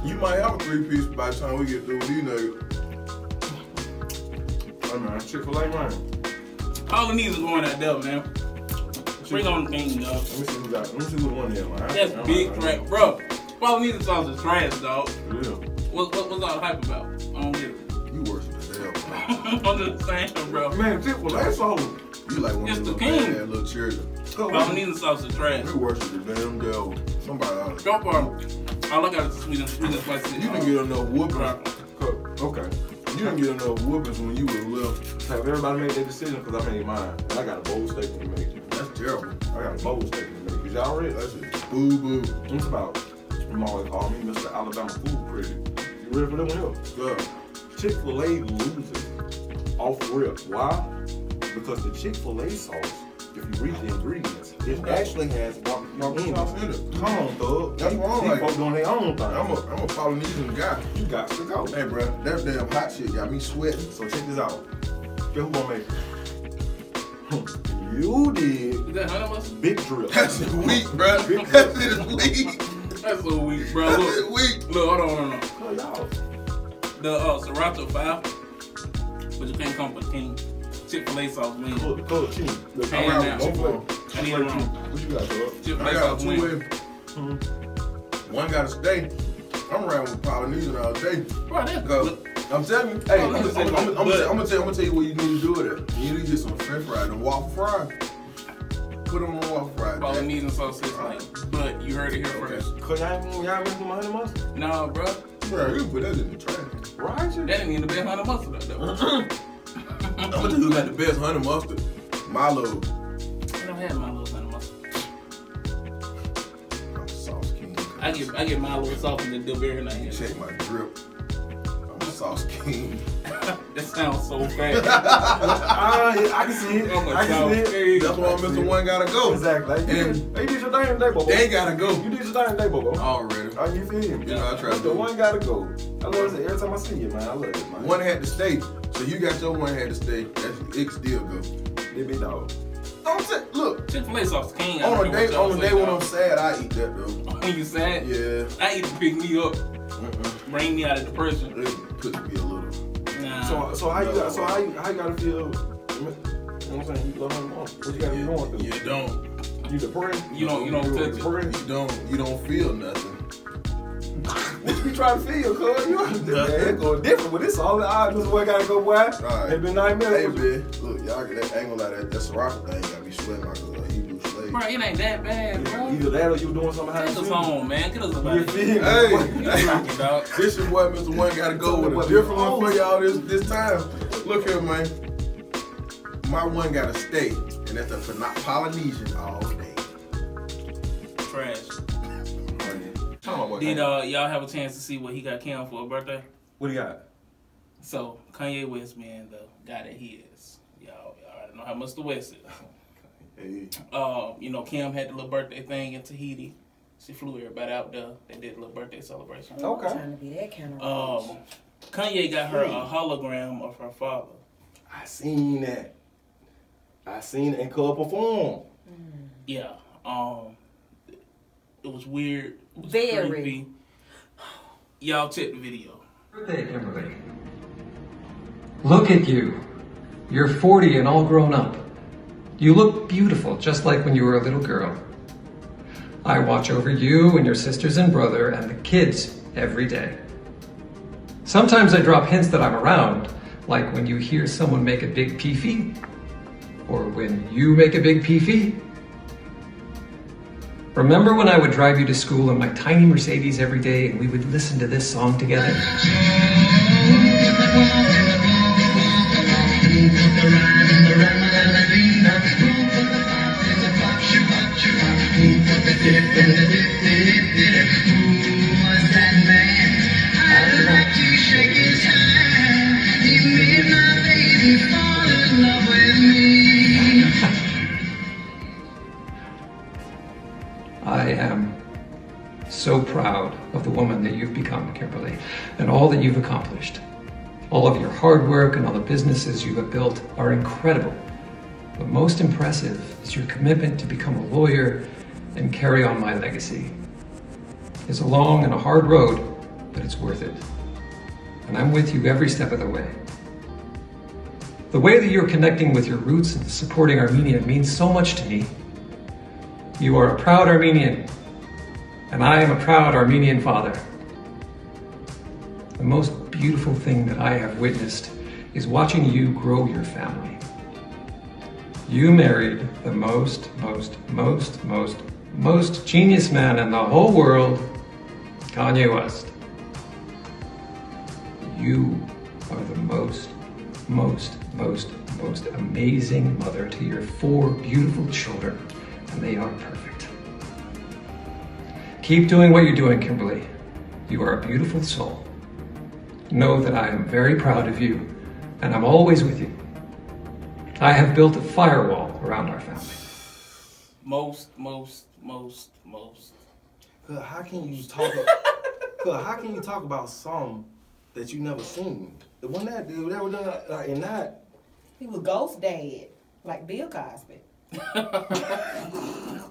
Speaker 4: You might have a three piece by the time we get through with these niggas.
Speaker 1: Hey man, Chick Fil A man.
Speaker 3: Polynesian going out there, man. Bring on the king, dog.
Speaker 1: Let me see who got. Let me see who won there, man.
Speaker 3: That's
Speaker 1: I'm
Speaker 3: big crap, bro. Polynesian sauce is trash, dog.
Speaker 1: Yeah.
Speaker 3: What, what, what's all the hype about? I don't get it.
Speaker 4: You worship the devil.
Speaker 3: I'm just saying, bro.
Speaker 1: Man, Chick Fil A sauce.
Speaker 4: You like one
Speaker 3: It's
Speaker 4: of
Speaker 3: the king.
Speaker 4: bad little children.
Speaker 3: Polynesian sauce is trash.
Speaker 4: We worship the damn devil. Somebody ought to.
Speaker 3: Don't worry. All I got is sweet and sweet and spicy.
Speaker 4: You didn't get enough whooping.
Speaker 1: Okay.
Speaker 4: You didn't get enough whoopings when you was little.
Speaker 1: Have everybody made their decision? Because I made mine. And I got a bold statement to make.
Speaker 4: Terrible.
Speaker 1: I got a bold statement to make. Y'all ready?
Speaker 4: That's just boo boo.
Speaker 1: It's about, you always call me Mr. Alabama Food Critic. You ready for them here?
Speaker 4: Good.
Speaker 1: Chick fil A loses off rip. Why? Because the Chick fil A sauce, if you read the ingredients, it actually has barbecue in
Speaker 4: sauce in
Speaker 1: it.
Speaker 4: it.
Speaker 1: Come on, thug.
Speaker 4: That's wrong,
Speaker 1: These
Speaker 4: like-
Speaker 1: folks doing their own thing.
Speaker 4: I'm a, I'm a Polynesian guy.
Speaker 1: you got to go.
Speaker 4: Hey, bro, that damn hot shit got me sweating.
Speaker 1: So check this out. Guess who gonna make it? you did.
Speaker 3: Is that honey mustard?
Speaker 1: Big drip.
Speaker 4: That's weak, bro. That shit is weak.
Speaker 3: That's so weak, bro.
Speaker 4: That
Speaker 3: Look,
Speaker 4: shit weak.
Speaker 3: look, hold on, hold on.
Speaker 1: Oh, y'all.
Speaker 3: The uh, Sriracha five, but you can't come for the king. Chick-fil-A sauce win.
Speaker 1: Look, look, cheese. Look,
Speaker 3: Hands
Speaker 1: I'm
Speaker 3: down.
Speaker 1: out. Chick-fil-A.
Speaker 3: I need it wrong.
Speaker 1: What you got, thug?
Speaker 3: Chick-fil-A
Speaker 4: I got
Speaker 3: sauce
Speaker 4: two
Speaker 3: win.
Speaker 4: ways. One gotta stay. I'm around with Polynesian all day.
Speaker 3: Bro, that's
Speaker 4: Go.
Speaker 3: good.
Speaker 4: I'm telling you. Hey, I'm gonna,
Speaker 3: Polynesian
Speaker 4: I'm, gonna, I'm, gonna,
Speaker 3: good.
Speaker 4: tell- I'm, gonna tell, I'm gonna tell you what you need to do with it. You need to get some French fries and waffle fries. Put them on waffle fries. Jack.
Speaker 3: Polynesian sauce is like, but you heard it here
Speaker 4: Okay.
Speaker 3: first.
Speaker 1: Cause y'all ain't y'all ain't my honey mustard.
Speaker 3: Nah, bro,
Speaker 4: Bro, you can put that in the trash.
Speaker 1: Right?
Speaker 3: that ain't even the best honey mustard up there.
Speaker 4: I'm gonna tell you who got the best honey mustard. Milo.
Speaker 3: I never had my little honey mustard.
Speaker 4: I'm sauce king.
Speaker 3: I get I get my little sauce and the dip every night.
Speaker 4: Check my drip. I'm a sauce king.
Speaker 3: That sounds so bad.
Speaker 1: Ah, yeah, I can see it.
Speaker 3: I'm a
Speaker 1: I can see it.
Speaker 3: king.
Speaker 4: That's why Mr. One gotta go.
Speaker 1: Exactly. Like, you,
Speaker 4: And-
Speaker 1: did, you did your thing today, Bobo.
Speaker 4: They gotta go.
Speaker 1: You did your thing today, Bobo.
Speaker 4: Already.
Speaker 1: Oh, you feel me?
Speaker 4: You know, I try to
Speaker 1: The one gotta go. I love it every time I see you, man. I love it, man.
Speaker 4: One had to stay. So you got your one had to stay. That's it still go.
Speaker 1: They big dog.
Speaker 4: Don't say, look.
Speaker 3: Chick-fil-A sauce king. I
Speaker 4: On
Speaker 3: don't
Speaker 4: a
Speaker 3: care
Speaker 4: day, on a
Speaker 3: say,
Speaker 4: day when. I'm sad, I eat that though.
Speaker 3: When you sad,
Speaker 4: Yeah.
Speaker 3: I eat to pick me up. Bring me out of depression.
Speaker 4: It puts me a little.
Speaker 3: Nah.
Speaker 1: So, so how you got? So how you how you gotta feel? You know what I'm saying? You love him more. What you gotta be going through?
Speaker 4: You don't.
Speaker 1: You depressed?
Speaker 3: You don't- you don't touch it.
Speaker 1: depressed?
Speaker 4: You don't. You don't feel nothing.
Speaker 1: What you trying to feel, cuz? You man, it go different with this. All the odds, this boy gotta go, boy.
Speaker 4: Right.
Speaker 1: It been nine minutes.
Speaker 4: Hey
Speaker 1: minutes.
Speaker 4: man, look, y'all get that angle out of that. That Sriracha thing got me sweating like a Hebrew.
Speaker 3: Bro, it ain't that bad, bro.
Speaker 1: Either that or you doing something behind
Speaker 3: Take
Speaker 1: the
Speaker 3: us
Speaker 1: scenes.
Speaker 3: home, man. Get us
Speaker 1: You
Speaker 3: about
Speaker 1: feel
Speaker 3: it.
Speaker 1: me?
Speaker 4: Hey,
Speaker 3: talking, dog.
Speaker 4: This is what Mr. One gotta go with a different one for y'all this this time. Look here, man. My one gotta stay, and that's the Pol- Polynesian all day.
Speaker 3: Trash.
Speaker 1: Tell my.
Speaker 3: Did uh y'all have a chance to see what he got Kim for a birthday?
Speaker 1: What do you got?
Speaker 3: So Kanye West, man, the guy that he is. Y'all, y'all already know how much the West is.
Speaker 4: Hey,
Speaker 3: Um, you know, Kim had the little birthday thing in Tahiti. She flew everybody out there. They did a little birthday celebration.
Speaker 1: Okay.
Speaker 2: Trying to be that kind of
Speaker 3: Um, Kanye got her a hologram of her father.
Speaker 1: I seen that. I seen it in club perform.
Speaker 3: Yeah. Um, it was weird. It was
Speaker 2: Very.
Speaker 3: creepy. Y'all check the video.
Speaker 5: birthday, Kimberly. Look at you. You're 40 and all grown up. You look beautiful, just like when you were a little girl. I watch over you and your sisters and brother and the kids every day. Sometimes I drop hints that I'm around, like when you hear someone make a big peefee, or when you make a big peefee. Remember when I would drive you to school in my tiny Mercedes every day and we would listen to this song together? I am so proud of the woman that you've become, Kimberly, and all that you've accomplished. All of your hard work and all the businesses you have built are incredible. But most impressive is your commitment to become a lawyer and carry on my legacy. It's a long and a hard road, but it's worth it. And I'm with you every step of the way. The way that you're connecting with your roots and supporting Armenia means so much to me. You are a proud Armenian, and I am a proud Armenian father. The most beautiful thing that I have witnessed is watching you grow your family. You married the most, most, most, most, most genius man in the whole world, Kanye West. You are the most, most, most, most amazing mother to your four beautiful children, and they are perfect. Keep doing what you're doing, Kimberly. You are a beautiful soul. Know that I am very proud of you, and I'm always with you. I have built a firewall around our family.
Speaker 3: Most, most, most, most.
Speaker 1: Cause how can you talk? Cause how can you talk about some that you never seen? The one that dude that was done like and not.
Speaker 2: He was ghost dad, like Bill Cosby.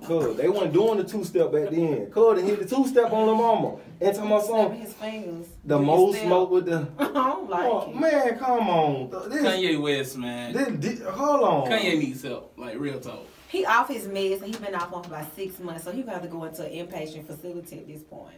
Speaker 1: Cause they wasn't doing the two step back then. Cause they hit the two step on the mama. And talking about
Speaker 2: Snapping
Speaker 1: something.
Speaker 2: his fingers.
Speaker 1: The
Speaker 2: Do
Speaker 1: most
Speaker 2: still-
Speaker 1: smoke with the.
Speaker 2: I don't like
Speaker 1: Oh,
Speaker 2: it.
Speaker 1: man, come on. This,
Speaker 3: Kanye West, man.
Speaker 1: this, this, hold on.
Speaker 3: Kanye needs help. Like real talk.
Speaker 2: He off his meds and he been off one for about six months, so he got to have to go into an inpatient facility at this point.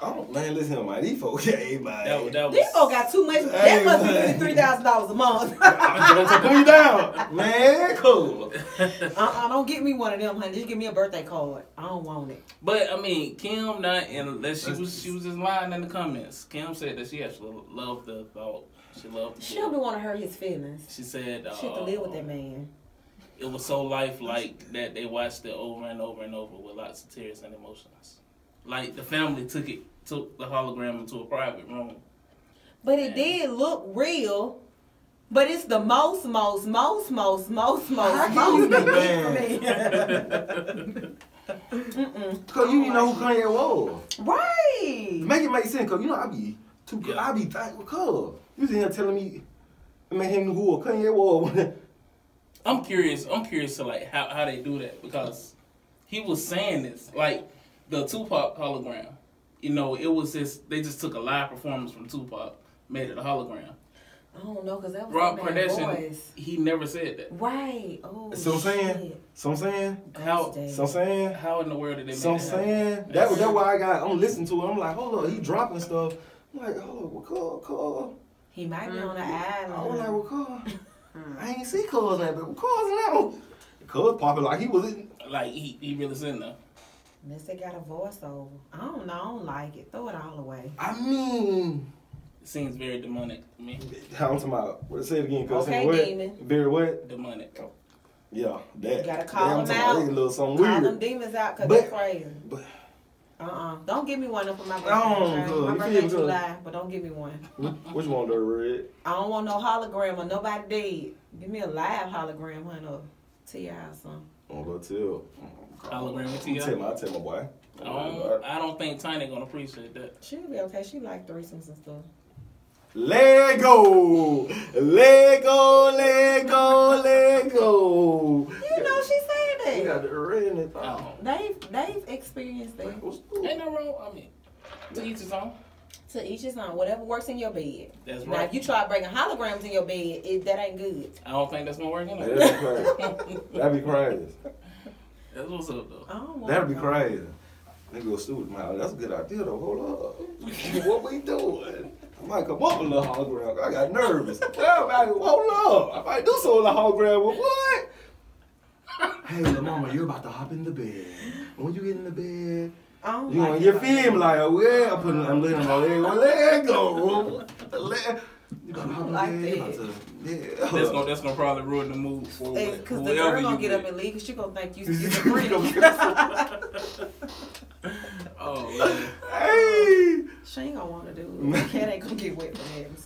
Speaker 1: Oh man, listen, man. These folks, hey, man.
Speaker 3: That, was- that was.
Speaker 2: These folks got too much.
Speaker 1: Hey,
Speaker 2: That must
Speaker 1: man.
Speaker 2: be three thousand dollars a month.
Speaker 1: I'm gonna put you down, man. Cool.
Speaker 2: uh-uh, don't get me one of them, honey. Just give me a birthday card. I don't want it.
Speaker 3: But I mean, Kim not unless she was she was just lying in the comments. Kim said that she actually loved the thought. She loved the
Speaker 2: She don't
Speaker 3: book.
Speaker 2: want to hurt his feelings.
Speaker 3: She said uh,
Speaker 2: She have to live with that man.
Speaker 3: It was so lifelike that they watched it over and over and over with lots of tears and emotions. Like the family took it took the hologram into a private room.
Speaker 2: But it did look real. But it's the most, most, most, most, most,
Speaker 1: How
Speaker 2: most,
Speaker 1: can you
Speaker 2: most
Speaker 1: be
Speaker 2: that Mm-mm.
Speaker 1: Cause you didn't know who Kanye was.
Speaker 2: Right.
Speaker 1: Make it make sense, cause you know I be too.
Speaker 3: Yeah.
Speaker 1: I be thankful, cuz you was in here telling me, man, him who Kanye was.
Speaker 3: I'm curious. I'm curious to like how, how they do that because he was saying this like the Tupac hologram. You know, it was just they just took a live performance from Tupac, made it a hologram.
Speaker 2: I don't know, because that was
Speaker 3: Rob
Speaker 2: a bad
Speaker 3: Kardashian,
Speaker 2: voice.
Speaker 3: he never said that.
Speaker 2: Right. Oh,
Speaker 1: So I'm saying, so I'm saying,
Speaker 3: How-
Speaker 1: so I'm saying,
Speaker 3: How in the world did they make
Speaker 1: so I'm saying. That was that why I got. I'm listening to it. I'm like, hold up, he dropping stuff. I'm like, hold up, well, cuz, cuz.
Speaker 2: He might be on the mm-hmm. island.
Speaker 1: I was like,
Speaker 2: island.
Speaker 1: well, cuz. I ain't see cuz that, but cuz now. Cuz popping like he was. In,
Speaker 3: Like he, he really sitting there.
Speaker 2: Unless they got a voiceover. I don't know. I don't like it. Throw it all away.
Speaker 1: I mean,
Speaker 3: It seems very demonic to me.
Speaker 1: how I'm talking about. What say it again? Cuz
Speaker 2: Okay,
Speaker 1: what?
Speaker 2: demon.
Speaker 1: Very what?
Speaker 3: Demonic.
Speaker 1: Yeah, that.
Speaker 2: You gotta call
Speaker 1: I'm
Speaker 2: them
Speaker 1: talking
Speaker 2: out.
Speaker 1: a little something
Speaker 2: Call them demons out because they're crazy.
Speaker 1: But
Speaker 2: Uh-uh. Don't give me one up for my oh, birthday.
Speaker 1: No,
Speaker 2: okay?
Speaker 1: good.
Speaker 2: My
Speaker 1: You
Speaker 2: birthday
Speaker 1: feel good.
Speaker 2: July, but don't give me one.
Speaker 1: which one, the red?
Speaker 2: I don't want no hologram or nobody dead. Give me a live hologram, honey, or T.I. or something.
Speaker 1: Oh, go tell.
Speaker 3: Hologram with
Speaker 1: You
Speaker 3: T.I.?
Speaker 1: tell me, I tell my boy.
Speaker 3: I don't, I don't think Tiny gonna appreciate that.
Speaker 2: She'll be okay. She like threesomes and stuff.
Speaker 1: Let go. Let go, let go, let go.
Speaker 2: You know she said
Speaker 1: You got
Speaker 2: that.
Speaker 1: the red in it.
Speaker 3: Oh.
Speaker 2: They've they've experienced that.
Speaker 3: Ain't no wrong. I mean, to each his own.
Speaker 2: To each his own. Whatever works in your bed.
Speaker 3: That's
Speaker 2: Now,
Speaker 3: right.
Speaker 2: if you try bringing holograms in your bed, it, that ain't good.
Speaker 3: I don't think that's gonna work anyway.
Speaker 1: That'd be crazy. That'd be crazy.
Speaker 3: That's what's up though.
Speaker 2: I don't
Speaker 1: That'd be crazy. Nigga go stupid, man. That's a good idea though. Hold up. what we doing? I might come up with a little hologram. I got nervous. Well, man, hold up. I might do something with a hologram. But what? hey, little mama, you're about to hop in the bed. When you get in the bed,
Speaker 2: I don't
Speaker 1: you
Speaker 2: like
Speaker 1: want your
Speaker 2: it.
Speaker 1: film like, oh, yeah, I'm putting, I'm letting my leg go. leg go. Let, you about to hop in the
Speaker 2: Like
Speaker 1: bed.
Speaker 2: That.
Speaker 1: to, yeah.
Speaker 3: That's gonna that's gonna probably ruin the mood for
Speaker 2: Because the
Speaker 3: whoever
Speaker 2: girl gonna get
Speaker 3: with.
Speaker 2: up and leave because she gonna think you
Speaker 1: You
Speaker 2: schizophrenic.
Speaker 3: Oh man.
Speaker 1: hey.
Speaker 2: she ain't gonna want to do it. The cat ain't gonna get wet from that, I'm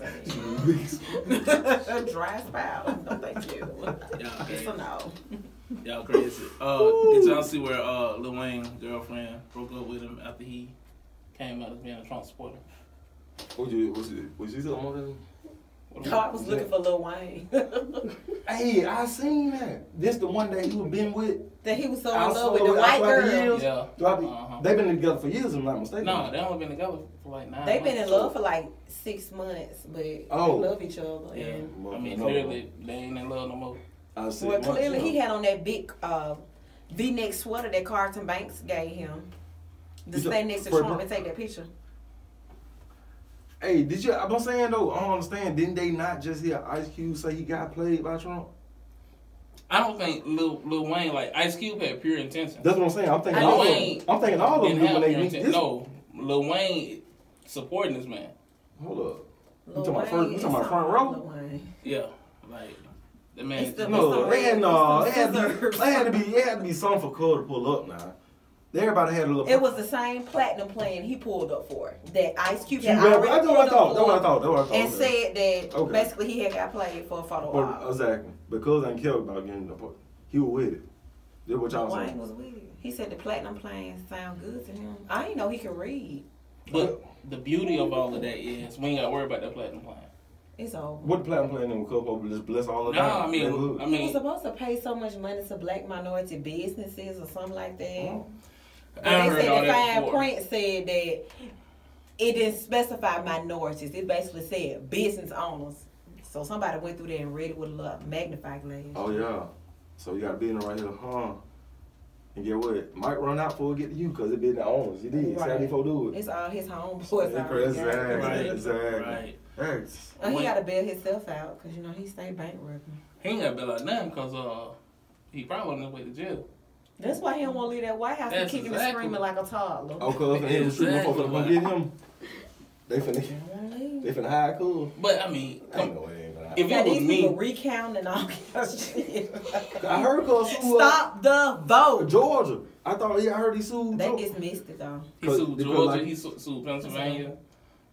Speaker 2: saying. Dry spout. No, thank you.
Speaker 3: Y'all
Speaker 2: It's
Speaker 3: crazy.
Speaker 2: a no.
Speaker 3: Y'all crazy. Uh, did y'all see where uh Lil Wayne's girlfriend broke up with him after he came out as being a Trump supporter?
Speaker 1: What you, was it, was you talking about
Speaker 3: What
Speaker 2: No, I was looking for Lil Wayne.
Speaker 1: Hey, I seen that. This the one that you been with.
Speaker 2: that he was so in
Speaker 1: I
Speaker 2: love with the white
Speaker 1: throughout the
Speaker 2: girl.
Speaker 1: years.
Speaker 3: Yeah.
Speaker 1: The-
Speaker 3: Uh-huh.
Speaker 1: They've been together for years, if I'm not mistaken.
Speaker 3: No, they only been together for like nine.
Speaker 2: They've been in love for like six months, but
Speaker 1: Oh.
Speaker 2: they love each other.
Speaker 3: Yeah.
Speaker 2: And
Speaker 3: I mean, clearly they ain't in love no more.
Speaker 1: I see
Speaker 2: well, clearly
Speaker 1: yeah.
Speaker 2: he had on that big uh, V-neck sweater that Carlton Banks gave him. To stand next to
Speaker 1: for-
Speaker 2: Trump and take that picture.
Speaker 1: Hey, did you? I'm saying though, I don't understand. Didn't they not just hear Ice Cube say he got played by Trump?
Speaker 3: I don't think Lil, Lil Wayne like Ice Cube had pure intention.
Speaker 1: That's what I'm saying. I'm thinking
Speaker 3: Lil
Speaker 1: all of
Speaker 3: Wayne
Speaker 1: them. I'm thinking all of them
Speaker 3: Didn't have
Speaker 1: when they
Speaker 3: pure
Speaker 1: this.
Speaker 3: No, Lil Wayne supporting this man.
Speaker 1: Hold up.
Speaker 2: Lil
Speaker 1: talking about
Speaker 2: Wayne
Speaker 1: first- you talking about front row?
Speaker 2: Lil Wayne.
Speaker 3: Yeah, like the man.
Speaker 2: It's the-
Speaker 1: No,
Speaker 2: It's
Speaker 1: it had
Speaker 2: some
Speaker 1: no.
Speaker 2: red-
Speaker 1: It had,
Speaker 2: it's
Speaker 1: to be,
Speaker 2: scissors.
Speaker 1: it had to be. It had to be something for Cole to pull up now. Everybody had a little.
Speaker 2: It was the same platinum plan he pulled up for that Ice Cube
Speaker 1: You
Speaker 2: had
Speaker 1: read-
Speaker 2: already
Speaker 1: That's what I thought.
Speaker 2: up
Speaker 1: That's what I thought. That's what I thought.
Speaker 2: and said that
Speaker 1: Okay.
Speaker 2: basically he had got played for a photo
Speaker 1: But,
Speaker 2: op.
Speaker 1: exactly. Because I didn't care about getting the part. He was with it. That's what y'all saying.
Speaker 2: was with it. He said the platinum plans sound good to him. I didn't know he could read.
Speaker 3: But the beauty of all of that is we ain't got to worry about that platinum plan.
Speaker 2: It's over.
Speaker 1: What the platinum plan in Cup over just bless all the
Speaker 3: No. I mean,
Speaker 1: Neighborhood.
Speaker 3: I
Speaker 2: He was
Speaker 3: mean,
Speaker 2: supposed to pay so much money to black minority businesses or something like that.
Speaker 1: Oh.
Speaker 2: But
Speaker 3: I
Speaker 2: they said the fine
Speaker 3: before.
Speaker 2: print said that it didn't specify minorities. It basically said business owners. So somebody went through there and read it with a little magnifying glass.
Speaker 1: Oh yeah. So you got business right here, huh? And get what? Might run out before it get to you because it been the owners. You did.
Speaker 2: Right.
Speaker 1: Right. Seventy do it.
Speaker 2: It's all his homeboys.
Speaker 1: Yeah,
Speaker 2: already got it.
Speaker 1: exactly.
Speaker 3: Right,
Speaker 1: Exactly.
Speaker 3: right.
Speaker 1: Hey,
Speaker 2: Uh, he
Speaker 3: When-
Speaker 2: got to bail himself out because you know he stayed bankrupt.
Speaker 3: He ain't got to bail out nothing because uh, he probably on his way to jail.
Speaker 2: That's why he don't want to leave that White House and
Speaker 3: That's
Speaker 2: kicking and screaming like a toddler.
Speaker 1: Oh, cuz and he was shooting them gonna get him. They finna,
Speaker 2: He don't wanna leave.
Speaker 1: they finna hire cool.
Speaker 3: But I mean,
Speaker 1: I
Speaker 3: come,
Speaker 1: know it ain't
Speaker 3: if
Speaker 1: happen.
Speaker 3: it
Speaker 2: Now
Speaker 3: was
Speaker 2: these people
Speaker 3: me,
Speaker 2: recounting and all shit.
Speaker 1: I heard cuz sue uh,
Speaker 2: Stop the vote.
Speaker 1: Georgia. I thought yeah, I heard he sued.
Speaker 2: They
Speaker 1: Georgia.
Speaker 2: dismissed it though.
Speaker 3: he sued Georgia,
Speaker 1: like-
Speaker 3: he su- sued Pennsylvania.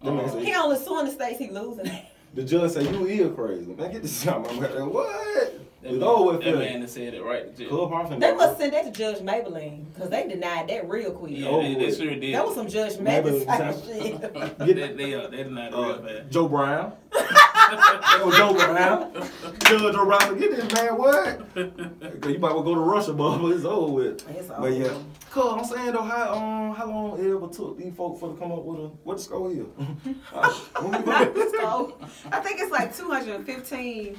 Speaker 1: Them man
Speaker 3: Uh,
Speaker 1: say-
Speaker 2: He only suing the states he losing.
Speaker 1: The judge said you is crazy. Man, get this out my mouth. What?
Speaker 3: That
Speaker 1: It's
Speaker 3: man,
Speaker 1: over with
Speaker 3: that
Speaker 1: for
Speaker 3: man that said it right to.
Speaker 1: Club Hoffman.
Speaker 2: They must send that to Judge Maybelline because they denied that real quick.
Speaker 3: Yeah,
Speaker 1: over
Speaker 3: they, they sure did.
Speaker 2: That was some Judge
Speaker 1: Maybelline
Speaker 2: Maybelline
Speaker 1: design.
Speaker 2: type shit.
Speaker 3: they, they, uh, they denied it
Speaker 1: uh,
Speaker 3: real bad.
Speaker 1: Joe Brown. that was Joe Brown. Judge Joe Brown get this man what? Cause you might well go to Russia, but it's over with.
Speaker 2: It's over.
Speaker 1: But yeah, cuz I'm saying though, how um how long it ever took these folks for to come up with a what the score here? Uh, when we
Speaker 2: Not the score. I think it's like 215.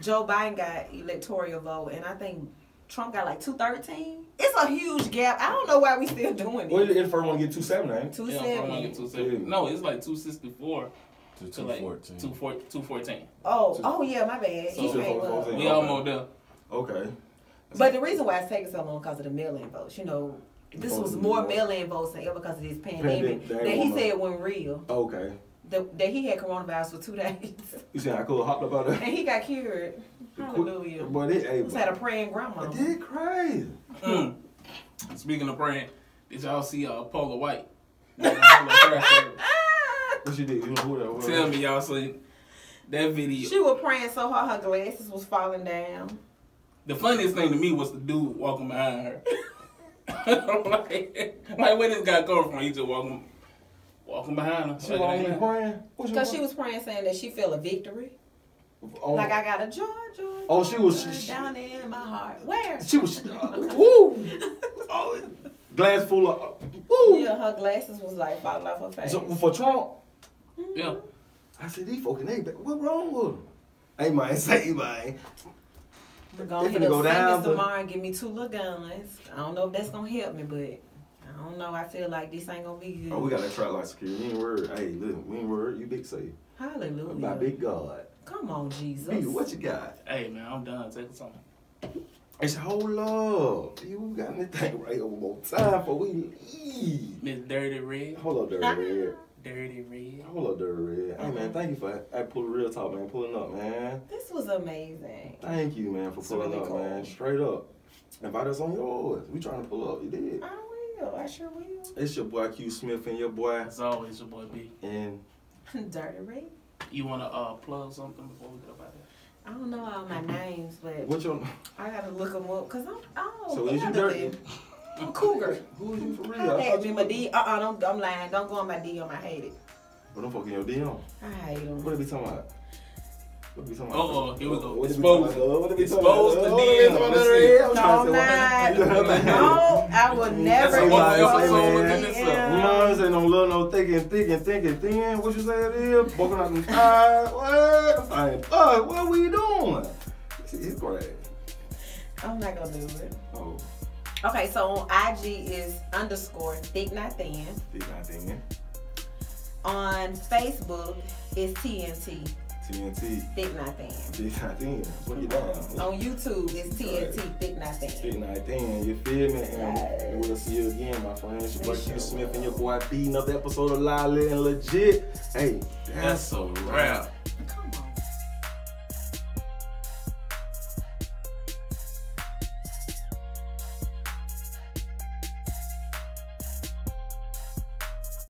Speaker 2: Joe Biden got electoral vote, and I think Trump got like 213. It's a huge gap. I don't know why we still doing
Speaker 1: Well,
Speaker 2: it.
Speaker 1: the first one get two seven, ain't it?
Speaker 3: Yeah, I'm get
Speaker 2: 270.
Speaker 3: 270. No, it's like 264
Speaker 5: To
Speaker 3: to like
Speaker 5: 214.
Speaker 3: 24 214.
Speaker 2: Oh, oh yeah, my bad. He
Speaker 3: So-
Speaker 2: came up.
Speaker 3: We almost there.
Speaker 1: Okay.
Speaker 2: But the reason why it's taking so long because of the mail-in votes. You know, this was more mail-in votes than ever because of this pandemic.
Speaker 1: Pandemic, they
Speaker 2: That he
Speaker 1: want-
Speaker 2: said wasn't real.
Speaker 1: Okay.
Speaker 2: The, that he had coronavirus for two days,
Speaker 1: You see how cool hopped up out there?
Speaker 2: and he got cured. Hallelujah.
Speaker 1: But it, hey,
Speaker 2: Just had a praying grandma.
Speaker 1: it did crazy.
Speaker 3: Mm. Speaking of praying, did y'all see uh, Paula White? Yeah, Paula Crash Service.
Speaker 1: What she did? You know who that was?
Speaker 3: Tell me y'all seen that video.
Speaker 2: She was praying so hard her glasses was falling down.
Speaker 3: The funniest thing to me was the dude walking behind her. I'm like, like where this guy come from? He just walking. Walking behind her.
Speaker 1: She was only praying.
Speaker 2: Because she was praying saying that she feel a victory.
Speaker 1: on-
Speaker 2: Like I got a joy, joy.
Speaker 1: Oh, she was-
Speaker 2: joy
Speaker 1: she-
Speaker 2: down there in my heart. Where?
Speaker 1: She was. woo! Oh, glass full of. Woo!
Speaker 2: Yeah, her glasses was like falling off her face.
Speaker 1: So for Trump, mm-hmm.
Speaker 3: Yeah.
Speaker 1: I said, these fucking they what wrong with them? Hey man, say man.
Speaker 2: We're gonna
Speaker 1: They
Speaker 2: hit
Speaker 1: go down,
Speaker 2: Simmons
Speaker 1: but-
Speaker 2: tomorrow and give me two little guns. I don't know if that's gonna help me, but I don't know. I feel like this ain't gonna be good.
Speaker 1: Oh, we gotta try like security. We ain't worried. Hey, listen, we ain't worried. You big safe.
Speaker 2: Hallelujah.
Speaker 1: My big God.
Speaker 2: Come on, Jesus.
Speaker 1: B, what you got?
Speaker 3: Hey man, I'm done. Take something.
Speaker 1: It's hold up. You got anything right here one more time before we leave.
Speaker 3: Miss Dirty Red.
Speaker 1: Hold up, Dirty Red. Uh-huh.
Speaker 3: Dirty Red.
Speaker 1: Hold up, Dirty Red. Hey man, uh-huh. thank you for hey, pull real talk, man. Pulling up, man.
Speaker 2: This was amazing.
Speaker 1: Thank you, man, for pulling
Speaker 2: really
Speaker 1: up,
Speaker 2: cool.
Speaker 1: man. Straight up. Invite us on yours. We trying to pull up. You did.
Speaker 2: I will. I sure will.
Speaker 1: It's your boy Q Smith and your boy
Speaker 3: As always, your boy B.
Speaker 1: and
Speaker 2: Dirty Red.
Speaker 3: You wanna uh plug something before we get up out of here?
Speaker 2: I don't know all my names, but
Speaker 1: what's your
Speaker 2: I gotta look them up because I'm oh.
Speaker 1: So is you dirty?
Speaker 2: I'm a cougar.
Speaker 1: Who is you for real?
Speaker 2: I
Speaker 1: I
Speaker 2: had me
Speaker 1: you
Speaker 2: my
Speaker 1: was-
Speaker 2: D. Uh uh, don't, I'm lying. Don't go on my DM. I hate it.
Speaker 1: But don't fucking your DM.
Speaker 2: I hate them.
Speaker 1: What they be talking about? What they be talking
Speaker 3: Uh
Speaker 1: about?
Speaker 3: oh, here we go.
Speaker 1: What they be
Speaker 3: Expose
Speaker 1: talking about? What they be talking
Speaker 3: Expose
Speaker 1: about?
Speaker 3: the
Speaker 1: What they be
Speaker 3: DM.
Speaker 1: talking about?
Speaker 3: Let's see.
Speaker 1: I'm
Speaker 2: No, I'm
Speaker 1: to
Speaker 2: not. No, I would never.
Speaker 3: That's a
Speaker 2: go
Speaker 3: whole
Speaker 2: on
Speaker 3: episode
Speaker 2: my
Speaker 3: within
Speaker 2: DM.
Speaker 3: itself.
Speaker 1: You know what I'm saying? Don't love no thinking, thinking, thinking, thinking. What you say it is? Walking out them tires. What? I'm saying, fuck, what we doing? See, it's great.
Speaker 2: I'm not gonna do it.
Speaker 1: Oh,
Speaker 2: Okay, so on IG is underscore thick not thin.
Speaker 1: he's not thinking.
Speaker 2: On Facebook is TNT
Speaker 1: TNT.
Speaker 2: thick not thin.
Speaker 1: Thick not Thin. What you doing?
Speaker 2: On YouTube it's TNT thick not thin.
Speaker 1: Thick night Thin. you feel me? And we'll see you again, my friend. It's your boy Q Smith and your boy B. Another episode of Live Lit and Legit. Hey,
Speaker 3: That's a wrap.
Speaker 2: Come